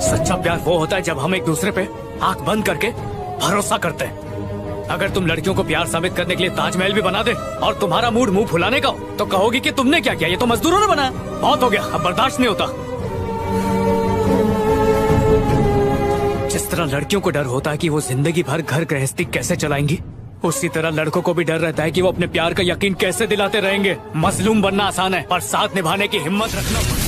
सच्चा प्यार वो होता है जब हम एक दूसरे पे आँख बंद करके भरोसा करते हैं। अगर तुम लड़कियों को प्यार साबित करने के लिए ताजमहल भी बना दे और तुम्हारा मूड मुँह फुलाने का हो तो कहोगी कि तुमने क्या किया? ये तो मजदूरों ने बनाया। बहुत हो गया। अब बर्दाश्त नहीं होता। जिस तरह लड़कियों को डर होता है कि वो ज़िंदगी भर घर गृहस्थी कैसे चलाएँगी, उसी तरह लड़कों को भी डर रहता है कि वो अपने प्यार का यकीन कैसे दिलाते रहेंगे। मजलूम बनना आसान है, पर साथ निभाने की हिम्मत रखना